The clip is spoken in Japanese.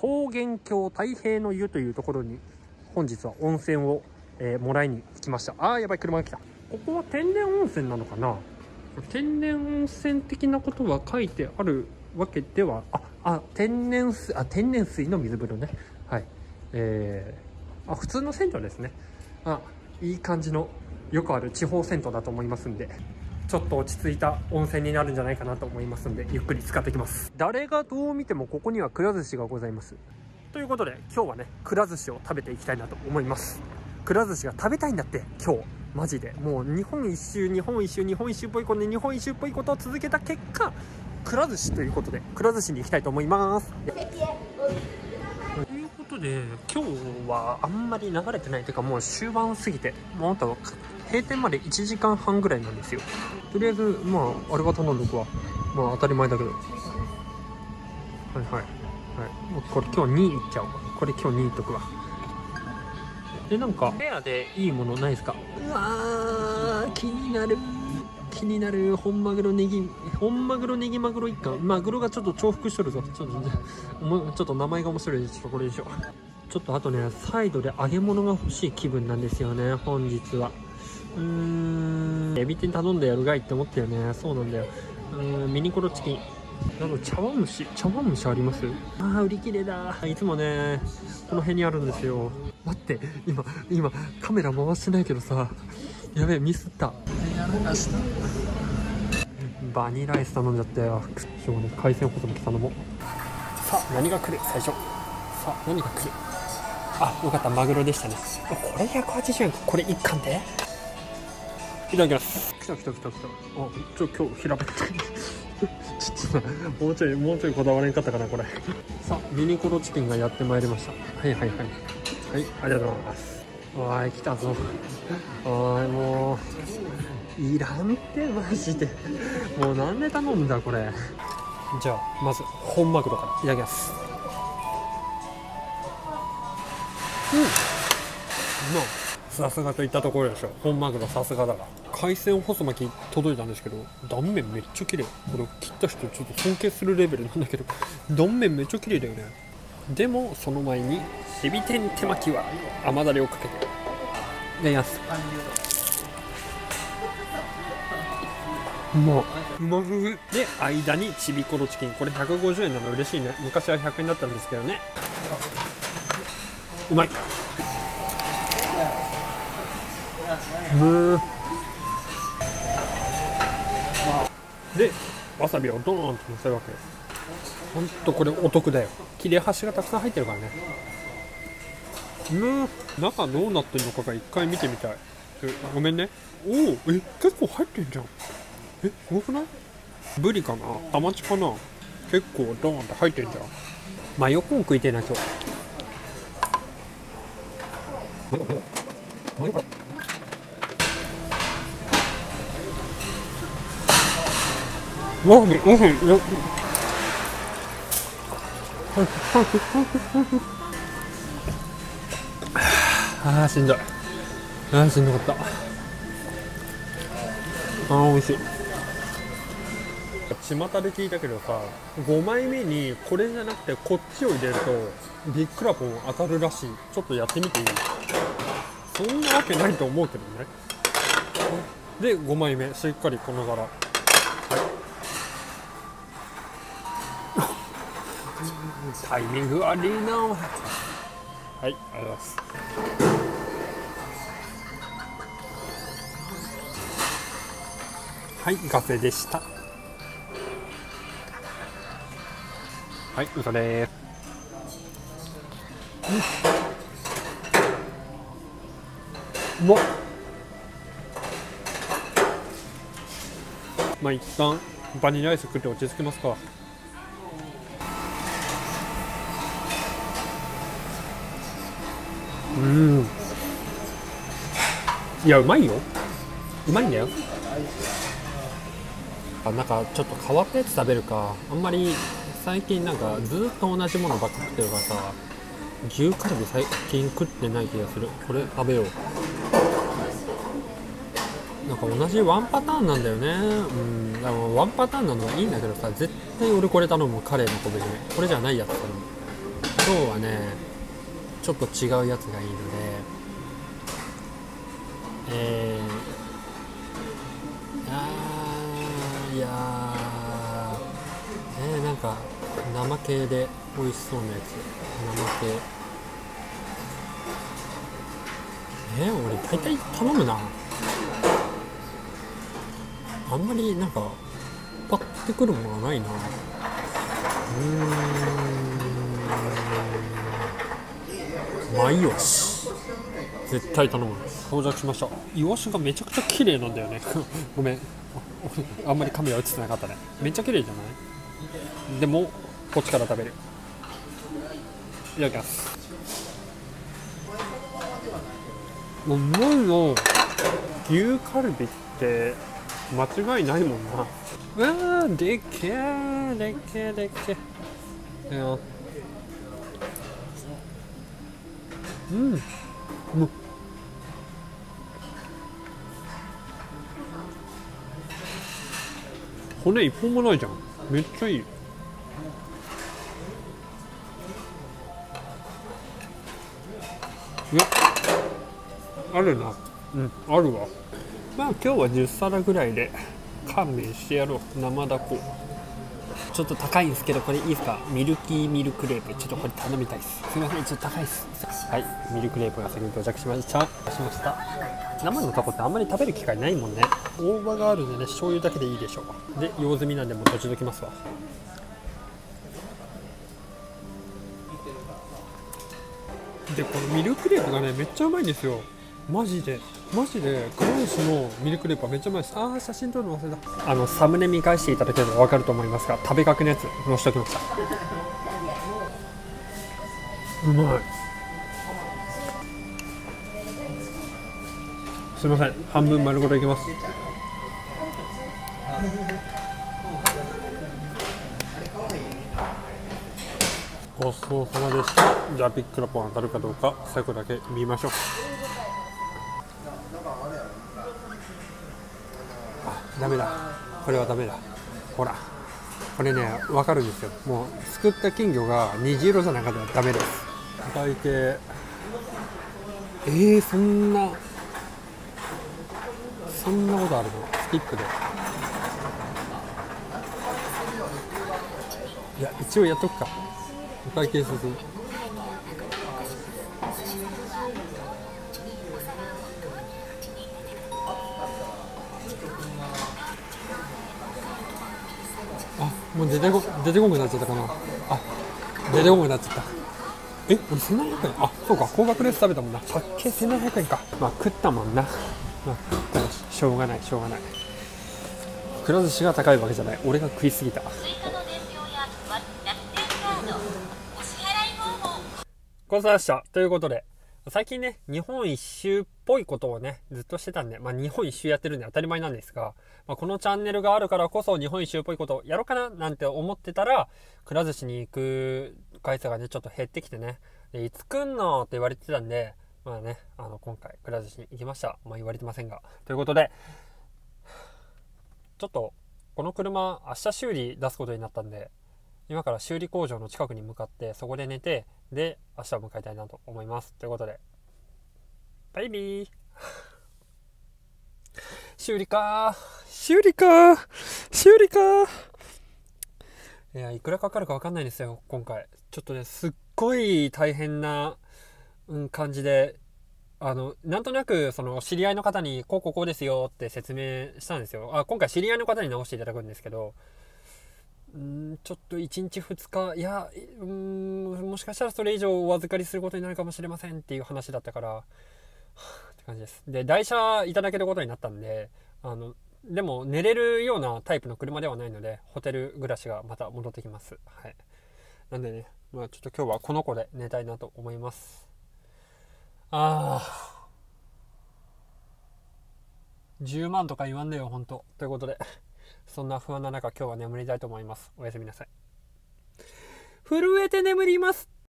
桃源郷太平の湯というところに本日は温泉を、えーもらいに来ました。あーやばい車が来た。ここは天然温泉なのかな？天然温泉的なことは書いてあるわけではああ天然水あ天然水の水風呂ね。はい。えー、あ普通の銭湯ですね。あいい感じのよくある地方銭湯だと思いますんで。ちょっと落ち着いた温泉になるんじゃないかなと思いますんでゆっくり使ってきます。誰がどう見てもここにはくら寿司がございます。ということで今日はねくら寿司を食べていきたいなと思います。くら寿司が食べたいんだって今日。マジで。もう日本一周日本一周日本一周っぽいことで日本一周っぽいことを続けた結果くら寿司ということでくら寿司に行きたいと思います。ということで今日はあんまり流れてないというかもう終盤過ぎてもうあと閉店まで1時間半ぐらいなんですよ。とりあえずまああれは頼んどくわ。まあ当たり前だけど。はいはい。はい。もうこれ今日2位いっちゃおう。これ今日2位いっとくわ。でなんかフェアでいいものないですか？うわー気になる。気になる。本マグロネギ本マグロネギマグロ一貫。マグロがちょっと重複しとるぞ。ちょっとちょっと名前が面白いですちょっとこれにしよう。ちょっとあとねサイドで揚げ物が欲しい気分なんですよね本日はうーん。エビ天頼んでやるがいって思ったよね。そうなんだよ。うーんミニコロチキン。なんか茶碗蒸し？茶碗蒸しあります？あー売り切れだ。いつもねこの辺にあるんですよ。待って今今カメラ回してないけどさ。やべえミスった。バニラアイス頼んじゃったよ。しょうがない海鮮細巻き頼もう。さあ何が来る？最初。さあ何が来る？あよかったマグロでしたね。あこれ180円か。これ1貫で？いただきます。来た来た来た来た。あちょ今日平べったい。ちょっとさもうちょいもうちょいこだわれんかったかなこれ。さあミニコロチキンがやってまいりました。はいはいはい。はいありがとうございます。おーい来たぞ。おーいもういらんってマジで。もうなんで頼んだこれ。じゃあまず本マグロからいただきます。うん。うまいさすがといったところでしょ本マグロさすがだが海鮮細巻き届いたんですけど断面めっちゃ綺麗。これ切った人ちょっと尊敬するレベルなんだけど断面めっちゃ綺麗だよね。でもその前にエビ天手巻きは甘だれをかけて。いただきますう。まうまふふで間にちびころチキン。これ150円なの。嬉しいね。昔は100円だったんですけどね。うまい。むーでわさびをドーンとのせるわけよほんとこれお得だよ。切れ端がたくさん入ってるからね。うん中どうなってるのかが一回見てみたい。えごめんね。おおえ結構入ってんじゃん。えすごくない？ブリかな？ハマチかな。結構ドーンって入ってんじゃん。マヨコーン食いてえな今日わびおい。しい。よあーしんどい。あーしんどかったあー美味しい。巷で聞い。たけどさ5枚目にこれじゃなくてこっちを入れるとビックラポン当たるらしい。ちょっとやってみてい。い。そんなわけない。と思うけどねで5枚目しっかりこの柄はい。タイミング悪いなはいありがとうございます。はいガセでした。はい嘘です。うんうまっ。まあ一旦バニラアイス食って落ち着きますか。うん。いやうまいよ。うまいんだよ。あなんかちょっと変わったやつ食べるか。あんまり最近なんかずっと同じものばっか食ってるからさ牛カルビ最近食ってない気がする。これ食べよう。なんか同じワンパターンなんだよね。うん。でもワンパターンなのはいいんだけどさ絶対俺これ頼む。カレーの昆布締めこれじゃないやつ頼む。今日はねちょっと違うやつがいいのでえー、あーいやーえー、なんか生系で美味しそうなやつ。生系。えー、俺大体頼むな。あんまりなんかパッてくるものがないな。うん。まあいいわし。絶対頼む。到着しました。イワシがめちゃくちゃ綺麗なんだよね。ごめん。あんまりカメラ映ってなかったね。めっちゃ綺麗じゃない？でもこっちから食べる。いただきます。うまいの。牛カルビって間違いないもんな。うわーでっけーでっけーでっけーいやうん。うん。骨一本もないじゃん。めっちゃいい。いやあるな。うん。あるわ。まあ今日は10皿ぐらいで勘弁してやろう。生だこ。ちょっと高いんですけどこれいいですか？ミルキーミルクレープ。ちょっとこれ頼みたいです。すみませんちょっと高いです。はいミルクレープが先に到着しました。しました。生のタコってあんまり食べる機会ないもんね。大葉があるんでね。醤油だけでいいでしょう。で用済みなんでもう途中どきますわ。でこのミルクレープがねめっちゃうまいんですよ。マジでマジでクラウスのミルクレープはめっちゃうまいです。あー写真撮るの忘れた。あのサムネ見返していただければ分かると思いますが食べかけのやつ載せておきましたうまい。すいません。半分丸ごといきます。ごちそうさまでした。じゃあビックラポン当たるかどうか最後だけ見ましょう。ダメだ。これはダメだ。ほら。これね分かるんですよ。もうすくった金魚が虹色じゃなかったらダメです。大抵えー、そんなそんなことあるの？スキップで。いや一応やっとくか。お会計進むあもう出てこ出てこなくなっちゃったかな。あ出てこなくなっちゃった。え俺1700円？あそうか高額レース食べたもんな。さっけ1700円か。まあ食ったもんな。まあ食ったらしょうがないしょうがない。くら寿司が高いわけじゃない。俺が食いすぎた。ごちそうさまでした。ということで、最近ね、日本一周っぽいことをね、ずっとしてたんで、まあ日本一周やってるんで当たり前なんですが、まあ、このチャンネルがあるからこそ日本一周っぽいことをやろうかななんて思ってたら、くら寿司に行く回数がね、ちょっと減ってきてね、でいつ来んのって言われてたんで、まあね、あの、今回、くら寿司に行きました。まあ言われてませんが。ということで、ちょっと、この車、明日修理出すことになったんで、今から修理工場の近くに向かってそこで寝てで明日を迎えたいなと思います。ということで。バイビー。修理か。修理か。修理か。いやいくらかかるか分かんないんですよ今回。ちょっとねすっごい大変な、うん、感じで。あのなんとなくその知り合いの方にこうこうこうですよって説明したんですよ。あ今回知り合いの方に直していただくんですけど。うんちょっと1日2日いやうんもしかしたらそれ以上お預かりすることになるかもしれませんっていう話だったから、って感じです。で台車いただけることになったんであのでも寝れるようなタイプの車ではないのでホテル暮らしがまた戻ってきます。はい。なんでねまあちょっと今日はこの子で寝たいなと思います。ああ10万とか言わんでよ本当ということで。そんな不安な中今日は眠りたいと思います。おやすみなさい。震えて眠ります。